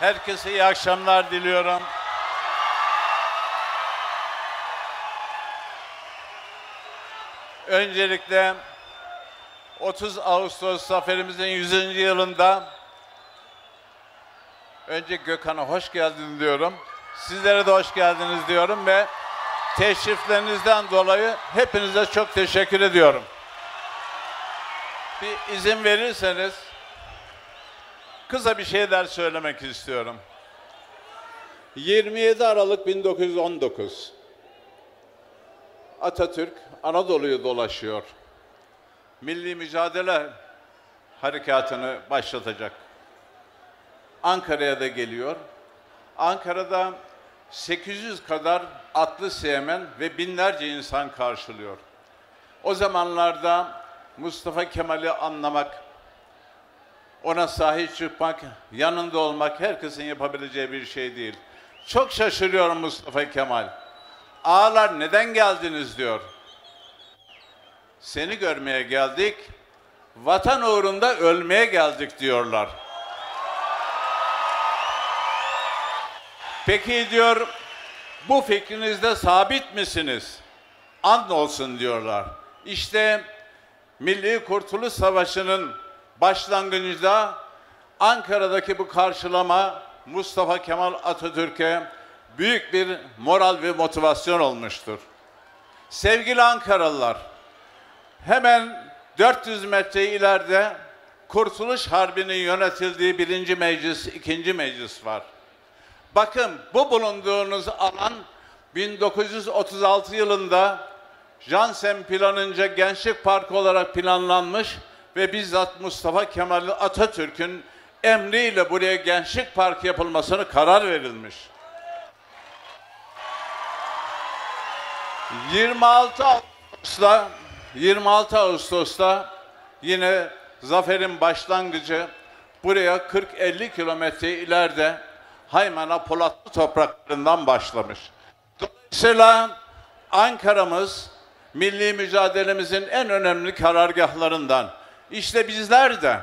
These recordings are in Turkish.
Herkese iyi akşamlar diliyorum. Öncelikle 30 Ağustos zaferimizin 100. yılında önce Gökhan'a hoş geldin diyorum. Sizlere de hoş geldiniz diyorum ve teşriflerinizden dolayı hepinize çok teşekkür ediyorum. Bir izin verirseniz kısa bir şeyler söylemek istiyorum. 27 Aralık 1919 Atatürk Anadolu'yu dolaşıyor. Milli mücadele harekatını başlatacak. Ankara'ya da geliyor. Ankara'da 800 kadar atlı seymen ve binlerce insan karşılıyor. O zamanlarda Mustafa Kemal'i anlamak, ona sahip çıkmak, yanında olmak herkesin yapabileceği bir şey değil. Çok şaşırıyorum Mustafa Kemal. Ağalar neden geldiniz diyor. Seni görmeye geldik, vatan uğrunda ölmeye geldik diyorlar. Peki diyor, bu fikrinizde sabit misiniz? And olsun diyorlar. İşte Milli Kurtuluş Savaşı'nın başlangıcında Ankara'daki bu karşılama Mustafa Kemal Atatürk'e büyük bir moral ve motivasyon olmuştur. Sevgili Ankaralılar, hemen 400 metre ileride Kurtuluş Harbi'nin yönetildiği birinci meclis, ikinci meclis var. Bakın bu bulunduğunuz alan 1936 yılında Jansen planınca Gençlik Parkı olarak planlanmış ve bizzat Mustafa Kemal Atatürk'ün emriyle buraya Gençlik Parkı yapılmasını karar verilmiş. 26 Ağustos'ta 26 Ağustos'ta yine zaferin başlangıcı buraya 40-50 kilometre ileride Haymana Polatlı topraklarından başlamış. Dolayısıyla Ankara'mız milli mücadelemizin en önemli karargahlarından. İşte bizler de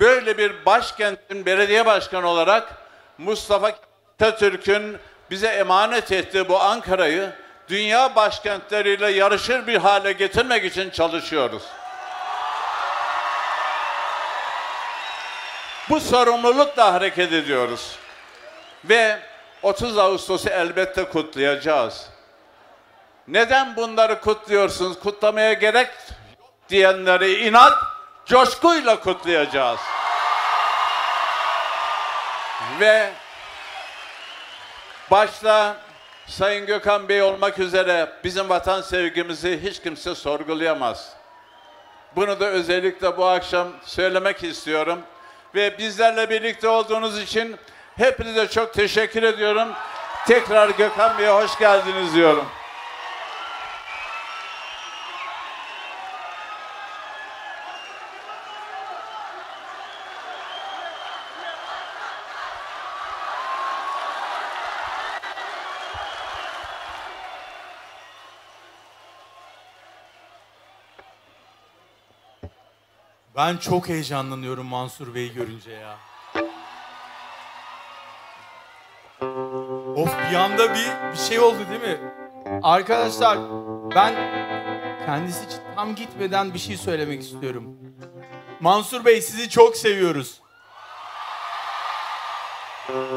böyle bir başkentin belediye başkanı olarak Mustafa Atatürk'ün bize emanet ettiği bu Ankara'yı dünya başkentleriyle yarışır bir hale getirmek için çalışıyoruz. Bu sorumlulukla hareket ediyoruz. Ve 30 Ağustos'u elbette kutlayacağız. Neden bunları kutluyorsunuz? Kutlamaya gerek yok diyenleri inat, coşkuyla kutlayacağız. Ve başta Sayın Gökhan Bey olmak üzere bizim vatan sevgimizi hiç kimse sorgulayamaz. Bunu da özellikle bu akşam söylemek istiyorum. Ve bizlerle birlikte olduğunuz için hepinize çok teşekkür ediyorum. Tekrar Gökhan Bey'e hoş geldiniz diyorum. Ben çok heyecanlanıyorum Mansur Bey'i görünce ya. Of bir anda bir, bir şey oldu değil mi? Arkadaşlar ben kendisi için tam gitmeden bir şey söylemek istiyorum. Mansur Bey sizi çok seviyoruz.